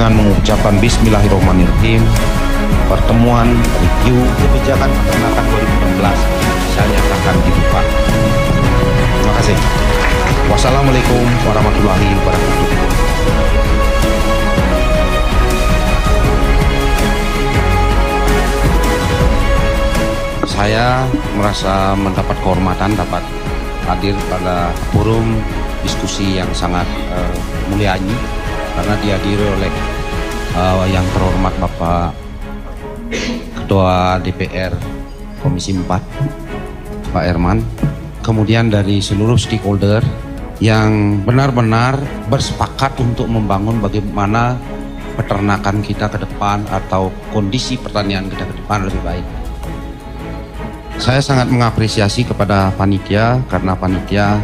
dengan mengucapkan Bismillahirrahmanirrahim pertemuan review kebijakan peternakan 2016 saya nyatakan dibuka. Terima kasih. Wassalamualaikum warahmatullahi wabarakatuh. Saya merasa mendapat kehormatan dapat hadir pada forum diskusi yang sangat uh, mulia ini karena dihadiri oleh uh, yang terhormat Bapak Ketua DPR Komisi 4 Pak Herman kemudian dari seluruh stakeholder yang benar-benar bersepakat untuk membangun bagaimana peternakan kita ke depan atau kondisi pertanian kita ke depan lebih baik. Saya sangat mengapresiasi kepada panitia karena panitia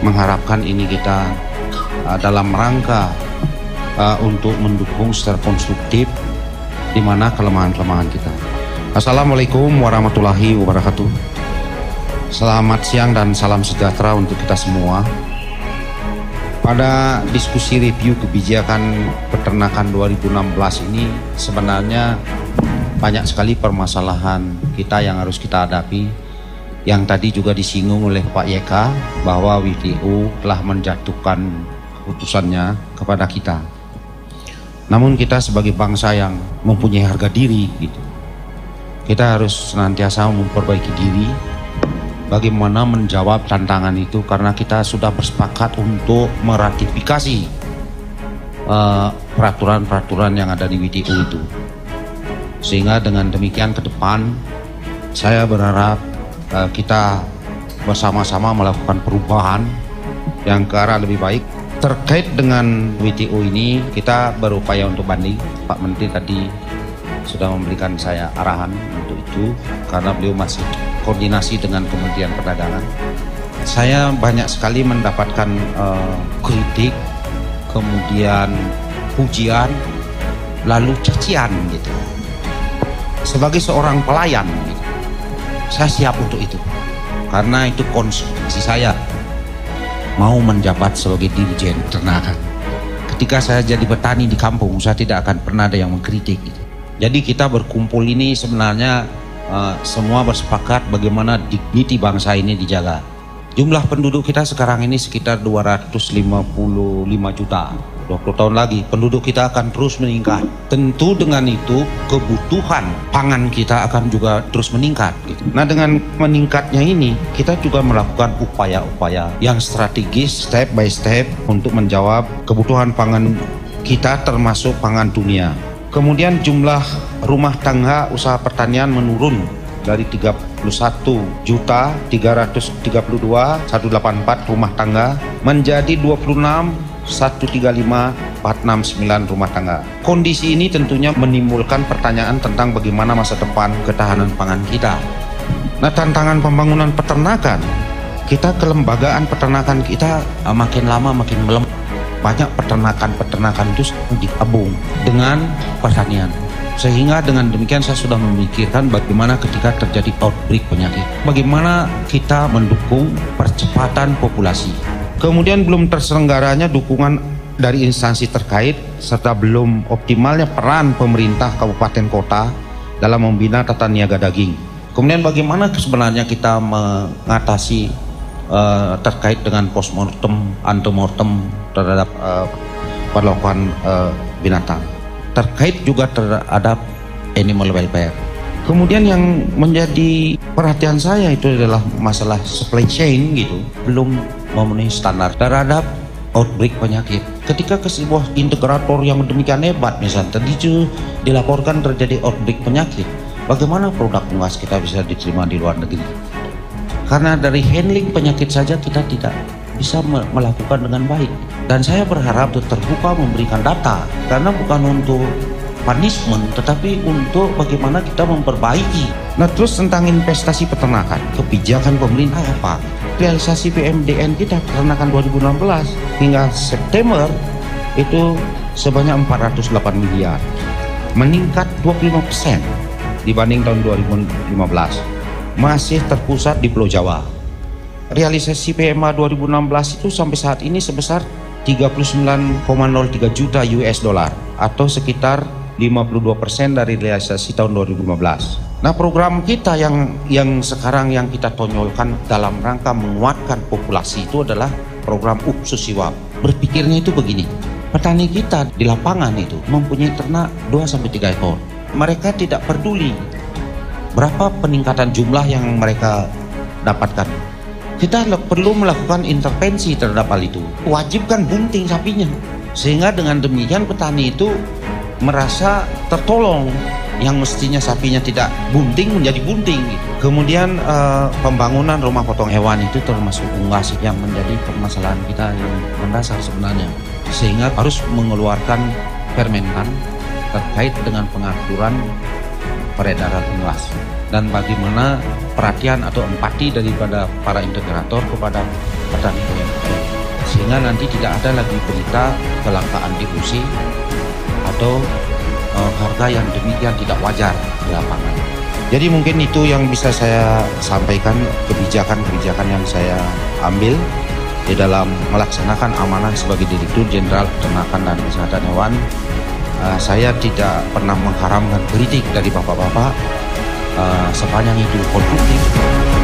mengharapkan ini kita uh, dalam rangka uh, untuk mendukung secara konstruktif di mana kelemahan-kelemahan kita. Assalamualaikum warahmatullahi wabarakatuh. Selamat siang dan salam sejahtera untuk kita semua. Pada diskusi review kebijakan peternakan 2016 ini sebenarnya banyak sekali permasalahan kita yang harus kita hadapi yang tadi juga disinggung oleh Pak YK bahwa WTO telah menjatuhkan keputusannya kepada kita. Namun kita sebagai bangsa yang mempunyai harga diri gitu. Kita harus senantiasa memperbaiki diri bagaimana menjawab tantangan itu karena kita sudah bersepakat untuk meratifikasi eh, peraturan-peraturan uh, yang ada di WTO itu. Sehingga dengan demikian ke depan saya berharap uh, kita bersama-sama melakukan perubahan yang ke arah lebih baik. Terkait dengan WTO ini kita berupaya untuk banding. Pak Menteri tadi sudah memberikan saya arahan untuk itu karena beliau masih koordinasi dengan Kementerian Perdagangan. Saya banyak sekali mendapatkan uh, kritik, kemudian pujian, lalu cacian gitu sebagai seorang pelayan saya siap untuk itu karena itu konsumsi saya mau menjabat sebagai dirjen ternakan ketika saya jadi petani di kampung saya tidak akan pernah ada yang mengkritik jadi kita berkumpul ini sebenarnya uh, semua bersepakat bagaimana dignity bangsa ini dijaga jumlah penduduk kita sekarang ini sekitar 255 juta 20 tahun lagi penduduk kita akan terus meningkat. Tentu dengan itu kebutuhan pangan kita akan juga terus meningkat. Nah dengan meningkatnya ini kita juga melakukan upaya-upaya yang strategis step by step untuk menjawab kebutuhan pangan kita termasuk pangan dunia. Kemudian jumlah rumah tangga usaha pertanian menurun dari 31 juta 332 184 rumah tangga menjadi 26 135 rumah tangga. Kondisi ini tentunya menimbulkan pertanyaan tentang bagaimana masa depan ketahanan pangan kita. Nah, tantangan pembangunan peternakan, kita kelembagaan peternakan kita ah, makin lama makin melemah. Banyak peternakan-peternakan itu digabung dengan pertanian. Sehingga dengan demikian saya sudah memikirkan bagaimana ketika terjadi outbreak penyakit. Bagaimana kita mendukung percepatan populasi Kemudian belum terselenggaranya dukungan dari instansi terkait serta belum optimalnya peran pemerintah kabupaten kota dalam membina tata niaga daging. Kemudian bagaimana sebenarnya kita mengatasi uh, terkait dengan postmortem, antemortem terhadap uh, perlakuan uh, binatang. Terkait juga terhadap animal welfare. Kemudian yang menjadi perhatian saya itu adalah masalah supply chain gitu, belum memenuhi standar terhadap outbreak penyakit. Ketika ke sebuah integrator yang demikian hebat, misalnya tadi itu dilaporkan terjadi outbreak penyakit, bagaimana produk unggas kita bisa diterima di luar negeri? Karena dari handling penyakit saja kita tidak bisa melakukan dengan baik. Dan saya berharap terbuka memberikan data, karena bukan untuk punishment, tetapi untuk bagaimana kita memperbaiki. Nah terus tentang investasi peternakan, kebijakan pemerintah apa? Realisasi PMDN kita peternakan 2016 hingga September itu sebanyak 408 miliar, meningkat 25 persen dibanding tahun 2015. Masih terpusat di Pulau Jawa. Realisasi PMA 2016 itu sampai saat ini sebesar 39,03 juta US dollar atau sekitar 52% dari realisasi tahun 2015. Nah program kita yang yang sekarang yang kita tonjolkan dalam rangka menguatkan populasi itu adalah program Upsusiwa. Berpikirnya itu begini, petani kita di lapangan itu mempunyai ternak 2-3 ekor. Mereka tidak peduli berapa peningkatan jumlah yang mereka dapatkan. Kita perlu melakukan intervensi terhadap hal itu. Wajibkan bunting sapinya. Sehingga dengan demikian petani itu merasa tertolong yang mestinya sapinya tidak bunting menjadi bunting Kemudian uh, pembangunan rumah potong hewan itu termasuk unggas yang menjadi permasalahan kita yang mendasar sebenarnya. Sehingga harus mengeluarkan permentan terkait dengan pengaturan peredaran unggas dan bagaimana perhatian atau empati daripada para integrator kepada petani UMKM sehingga nanti tidak ada lagi berita kelangkaan difusi atau uh, harga yang demikian tidak wajar di lapangan. Jadi mungkin itu yang bisa saya sampaikan kebijakan-kebijakan yang saya ambil di dalam melaksanakan amanah sebagai Direktur Jenderal Peternakan dan Kesehatan Hewan. Uh, saya tidak pernah mengharamkan kritik dari bapak-bapak uh, sepanjang itu konstruktif.